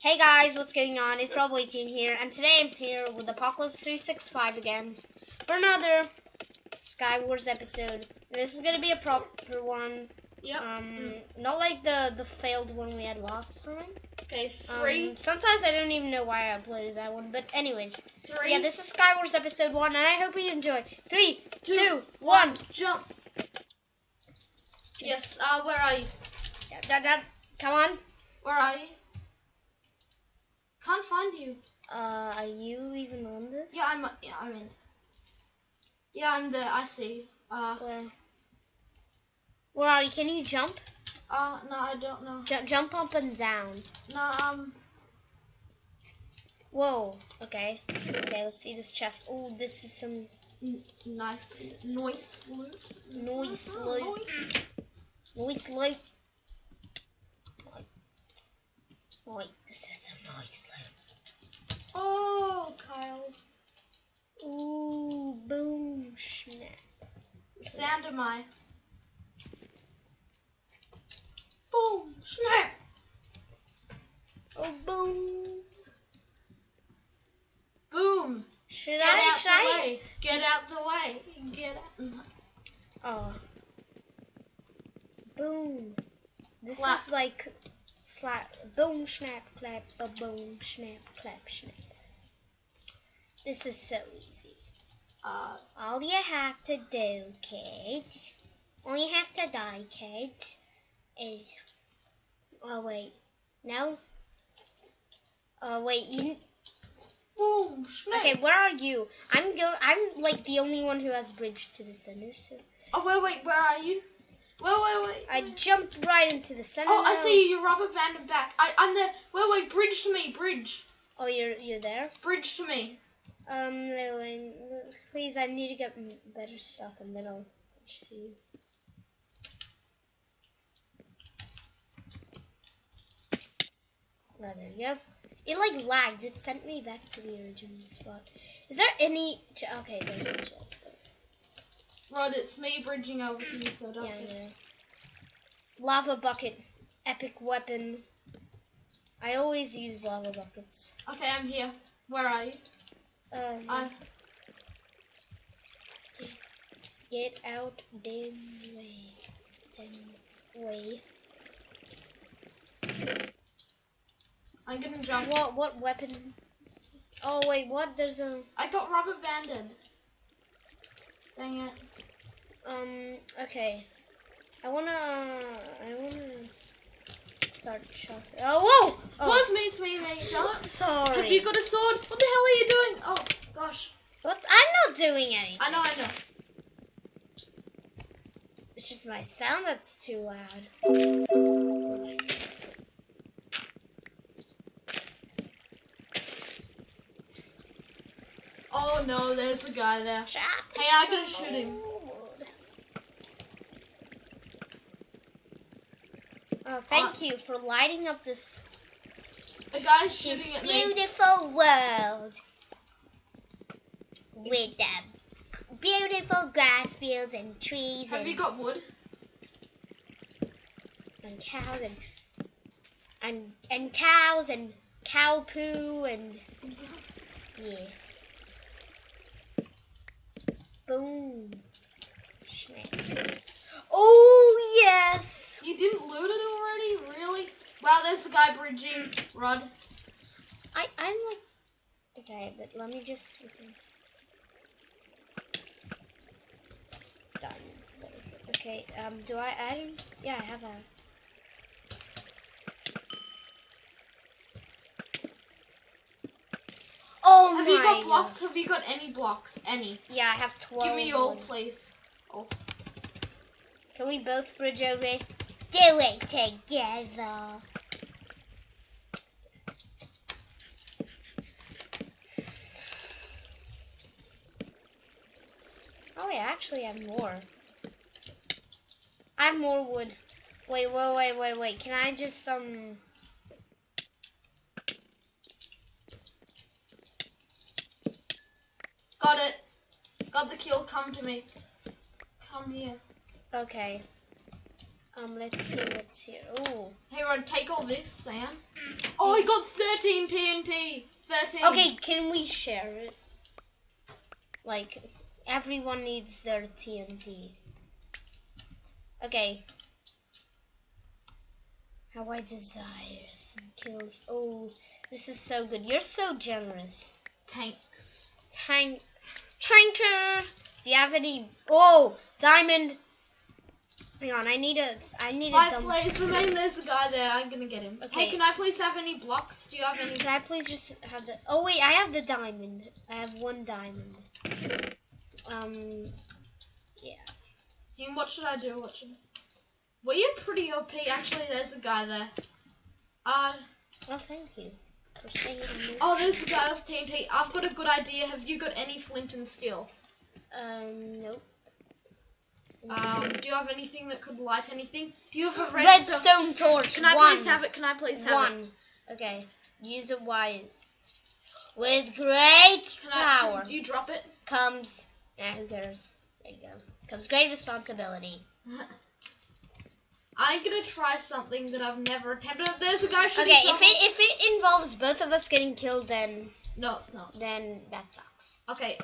Hey guys, what's going on? It's Rod18 here, and today I'm here with Apocalypse 365 again for another Skywars episode. This is gonna be a proper one. Yep. Um, not like the the failed one we had last time. okay, Um, three, sometimes I don't even know why I uploaded that one, but anyways, three, yeah, this is Skywars episode one, and I hope you enjoy. Three, two, two, one. jump. Yes. Uh, where are you? Yeah, that, that, come on. Where are you? Can't find you. Uh, are you even on this? Yeah, I'm. Yeah, I'm in. Yeah, I'm there. I see. Uh, Where? Where are you? Can you jump? uh, no, I don't know. J- jump up and down. No, um, Whoa. Okay. Okay, let's see this chest. Oh, this is some n- nice noise loot. noise loot. noise. Noise loot. Wait, this is a nice loot. Oh, Kyle's. Ooh, boom, snap. Sound am I? Boom! Snap! Oh, boom. Boom! Should Get I? out Should the I? way! Get out the way! Get out. Oh. Boom. This Clap. is like slap. Boom, snap, clap, a boom, snap, clap, snap. This is so easy. Uh, All you have to do, kids, all you have to do, kids, is. Oh, wait. No? Oh, wait. You. boom! Snap! Okay, where are you? I'm go. I'm like the only one who has bridge to the center, so Oh, wait, wait, where are you? Wait, wait, wait. I jumped right into the center. Oh, I see you. You're rubber banded back. I, I'm there. Wait, wait, bridge to me. Bridge. Oh, you're you're there. Bridge to me. Um, wait, wait, please, I need to get better stuff, and then I'll switch to you. Oh, there you go. It like lagged. It sent me back to the original spot. Is there any? Okay, there's a chest. Rod, it's me bridging over to you, so don't. Yeah, yeah. Lava bucket, epic weapon. I always use lava buckets. Okay, I'm here. Where are you? Uh, I'm. Get out dim way. Dim way. I'm gonna jump. What what weapon? Oh wait, what? There's a I got rubber banded. Dang it. Um. Okay, I wanna. I wanna start shot. Oh whoa! Oh, Was me, it's me, mate. Don't. sorry. Have you got a sword? What the hell are you doing? Oh gosh. What? I'm not doing anything. I know, I know. It's just my sound that's too loud. Oh no, there's a guy there. Drop Hey, I gotta shoot him. loud. Thank you for lighting up this this beautiful world with the beautiful grass fields and trees Have and, you got wood? and cows and and and cows and cow poo and yeah. Boom. Snap. Oh yes. You didn't loot it already? Really? Wow, there's the guy bridging. Rod. I I'm like okay, but let me just diamonds. Okay, um, do I add? in- Yeah, I have a. Oh Have my you got God. blocks? Have you got any blocks? Any? Yeah, I have twelve. Give me your wood. please. Oh. Can we both bridge over? Do it together. Oh, wait, actually, I have more. I have more wood. Wait, wait, wait, wait, wait. Can I just, um... Got it. Got the kill. Come to me. Come here. Okay. Um, let's see what's here. Oh. Hey, Rod, take all this sand. Oh, I got 13 TNT. 13. Okay, can we share it? Like, everyone needs their TNT. Okay. How I desire some kills. Oh, this is so good. You're so generous. Tanks. Tank. Tanker! Do you have any. Oh! Diamond! Hang on, I need a. I need a Five dump. players remain. There's a guy there. I'm gonna get him. Okay. Hey, can I please have any blocks? Do you have any? Can I please just have the? Oh wait, I have the diamond. I have one diamond. Um, yeah. Hey, what should I do? What should? Well, you're pretty OP. Actually, there's a guy there. Uh, Oh, thank you for saying oh, there's a guy with TNT. I've got a good idea. Have you got any flint and steel? Um, nope. Um, do you have anything that could light anything? Do you have a redstone? Redstone torch. Can I one. please have it? Can I please have it? one? Okay. Use a wise. With great Can I, power can you drop it? comes. Yeah, who cares? There you go. Comes great responsibility. I'm gonna try something that I've never attempted. There's a guy shooting. Okay, if it if it involves both of us getting killed, then No, it's not. then that sucks. Okay.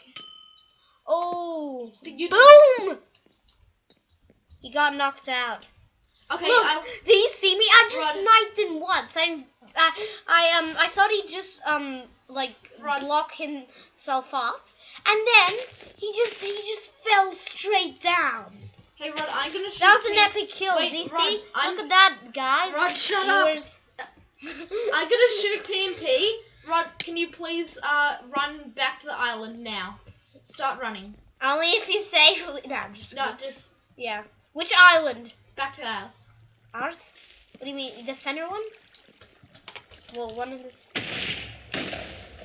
Oh, you boom! He got knocked out. Okay, Look, I, did you see me? I just Run. sniped him once. I, I, I um, I thought he just um, like Run. block himself up, and then he just he just fell straight down. hey Rod, I'm gonna shoot. That was an epic kill. Wait, Do you Rod, see? I'm- Look at that, guys. Rod, shut up. I'm gonna shoot TNT. Rod, can you please uh run back to the island now? Start running. Only if you safely. No, I'm just just Yeah. Which island? back to ours. Ours? What do you mean? The center one? Well, one of this.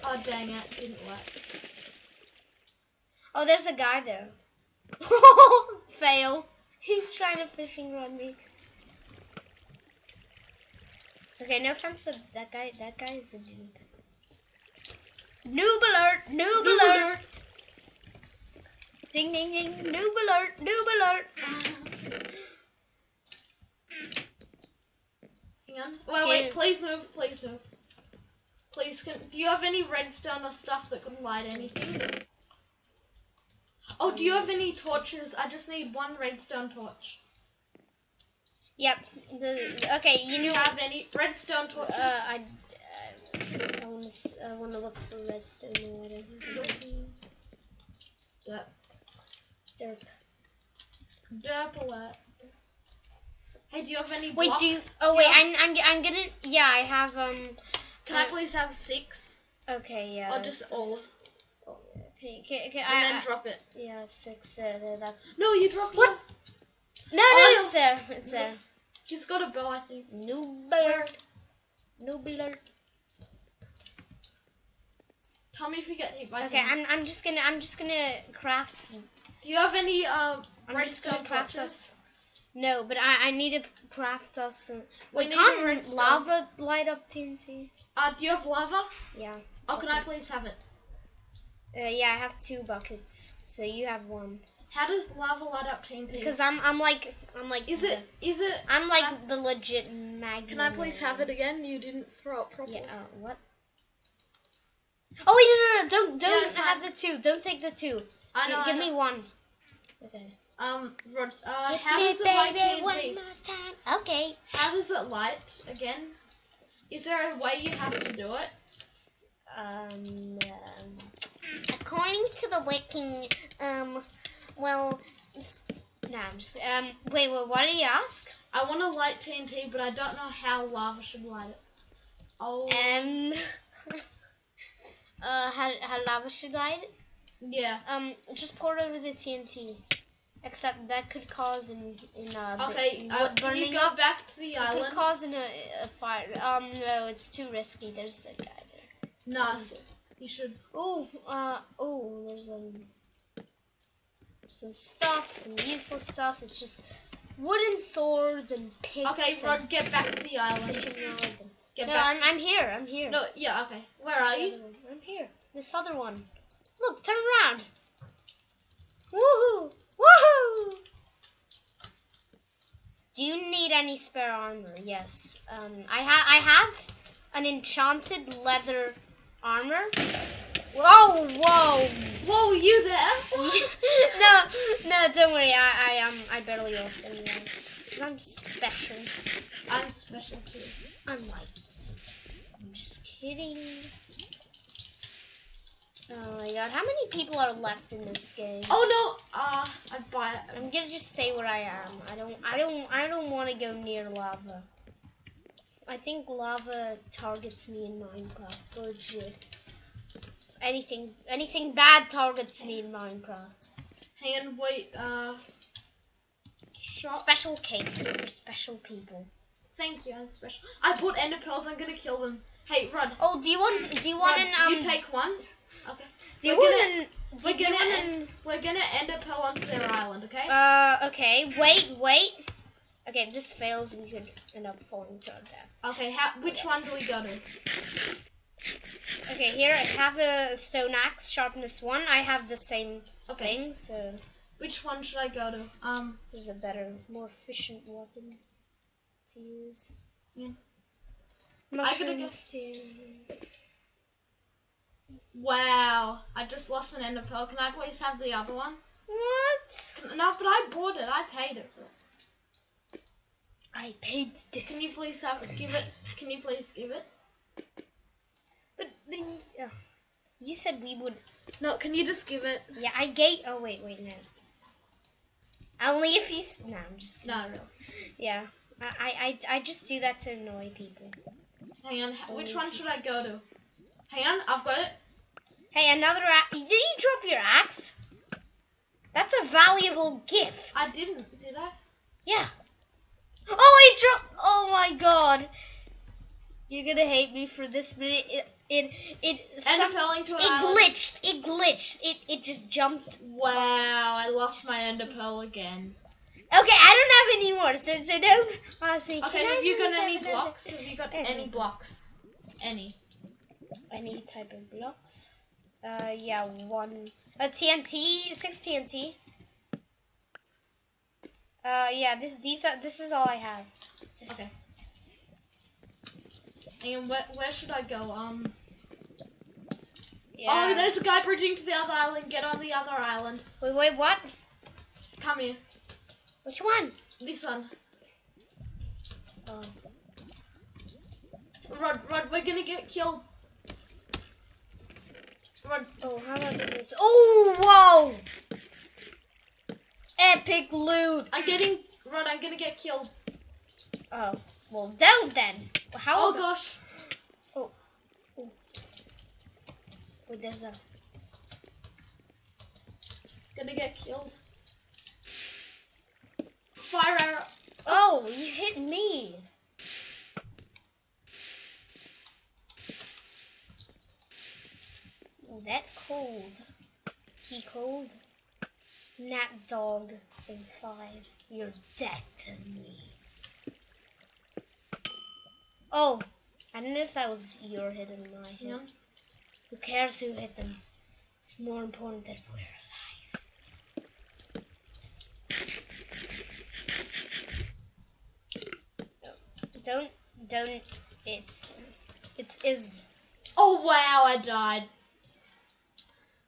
Oh dang it, didn't work. Oh, there's a guy there. Fail. He's trying to fishing rod me. Okay, no offense, but that guy, that guy is a noob. Noob alert! Noob, alert! Ding ding ding! Noob alert! Noob alert! Ah. Hang. Wait, wait, please move, please move. Please, can, do you have any redstone or stuff that could light anything? Oh, do you have any torches? I just need one redstone torch. Yep. The okay, you Do you have any redstone torches? Uh, I, I want to. I want to look for redstone. No, I don't have any. Derp. Derp. Derp alert. Hey, do you have any Wait, blocks? do you? Oh Do wait, you have- I'm, I'm, I'm gonna. Yeah, I have. Um. Can I uh, please have six? Okay, yeah. Or just all? oh. Okay, okay, okay. And I, then I- drop it. yeah, six there, there, that. No, you dropped What? one. No, no, Oh, it's there, it's there. He's got a bow, I think. Noob alert, noob alert. Tell me if you get hit by Okay. I'm, I'm just gonna, I'm just gonna craft. Do you have any um I'm just gonna craft torches? us. No, but I, I need to craft us. Some, wait, need can't redstone. lava light up TNT? Uh, do you have lava? Yeah. Oh, can I please have it? Uh, yeah, I have two buckets, so you have one. How does lava light up TNT? Because I'm, I'm like, I'm like. is it is it? I'm like can the legit magnet. Can I please have it again? You didn't throw it properly. Yeah. Uh, what? Oh wait, no, no, no! Don't, don't Yeah, have the two. Don't take the two. I know. give I know. me one. Okay. Um, Rod, uh, Hit how me, does it light baby, one TNT? more time. Okay. How does it light again? Is there a way you have to do it? Um, um, according to the wiki, um, well, no, I'm just, um, wait, wait, what did you ask? I want to light TNT, but I don't know how lava should light it. Oh, Um, uh, how, how lava should light it? yeah. Um, just pour it over the TNT. Except that could cause in in uh, Okay, uh, can you go back to the It could cause in a, a fire. Um, no, it's too risky. There's the guy there. No, you should. Oh, uh, oh, there's um some stuff, some useless stuff. It's just wooden swords and picks. Okay, Rod, get back to the island. And, Get no, back. I'm I'm here. I'm here. No, yeah, okay. Where are you? I'm here. This other one. Look, turn around. Woohoo! Woohoo! Do you need any spare armor? Yes. Um, I have. I have an enchanted leather armor. Whoa! Whoa! Whoa, were you there? no, no, don't worry. I, I, um, I barely lost anyone. Cause I'm special. I'm special too. I'm like, I'm just kidding. Oh my god, how many people are left in this game? Oh no, uh, I buy it. I'm gonna just stay where I am. I don't, I don't, I don't want to go near lava. I think lava targets me in Minecraft. Legit. Anything, anything bad targets me in Minecraft. Hang on, wait, uh, shop. Special cake for special people. Thank you, I'm special. I bought ender pearls, I'm gonna kill them. Hey, run. Oh, do you want? Do you want Rod, an um? you take one. Okay. do you we're want gonna- Do, We're you gonna end, we're gonna ender pearl onto their island, okay? Uh, okay. Wait, wait. Okay, if this fails, we could end up falling to our death. Okay, how, which one do we go to? Okay, here I have a stone axe, sharpness one. I have the same Okay, thing, so which one should I go to? Um, there's a better, more efficient weapon to use. Yeah. Mushroom I go- stew. Wow, I just lost an ender pearl. Can I please have the other one? What? No, but I bought it. I paid it. I paid this. Can you please have give it? Can you please give it? But, but uh, you said we would. No, can you just give it? Yeah, I gave. Oh wait, wait, no. Only if you. s- No, I'm just. No, real. Yeah, I, I, I, just do that to annoy people. Hang on. h- Which one should I go to? Hang on, I've got it. Hey, another axe. Did you drop your axe? That's a valuable gift. I didn't, did I? yeah. Oh, it dropped. Oh my god. You're gonna hate me for this, but it it it it, some, pearling to an it island. glitched. It glitched. It it just jumped. Wow, I lost my ender pearl again. Okay, I don't have any more, so so don't ask me. Okay, "Can I have you got any blocks? Have you got any blocks? Any? Any type of blocks? Uh, yeah, one. A TNT, six TNT. Uh, yeah. This these are this is all I have. This- Okay. And where, where should I go? Um. Yeah. Oh, there's a guy bridging to the other island. Get on the other island. Wait, wait, what? Come here. Which one? This one. Oh. Rod, Rod, we're gonna get killed. Rod, Oh, how do I do this? Oh, whoa! Epic loot. I'm getting. Rod, I'm gonna get killed. Oh, well, don't then. How? Oh gosh. Oh. oh. Wait, there's a. Gonna get killed. Fire arrow. Oh, you hit me. That cold. He called. Nat dog in five. You're dead to me. Oh, I don't know if that was your hit or my hit. Who cares who hit them? It's more important that we're alive. Don't, don't. It's, it is. Oh wow, I died.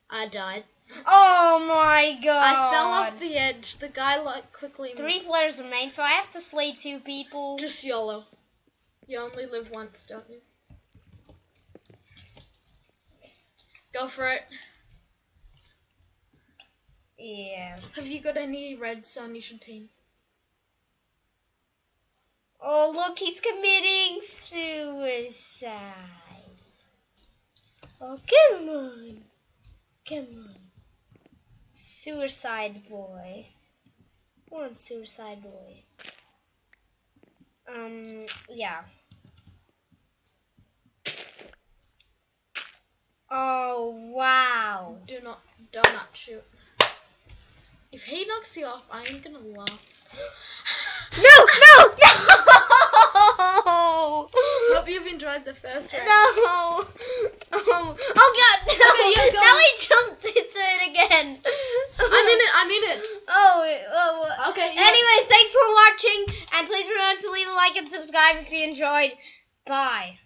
I died. Oh my god! I fell off the edge. The guy like quickly. Three players remain, so I have to slay two people. Just YOLO. You only live once, don't you? Go for it. Yeah. Have you got any redstone you should team? Oh look, he's committing suicide. Oh come on, come on, suicide boy. Come on, suicide boy. Um, yeah. Oh wow. Do not, do not shoot. If he knocks you off, I'm gonna laugh. No, no, no! Hope you've enjoyed the first round. No! Oh, oh God! No! Okay, yeah, go. now he jumped into it again. I'm in it. I'm in it. Oh, oh. Okay. yeah. Anyways, thanks for watching, and please remember to leave a like and subscribe if you enjoyed. Bye.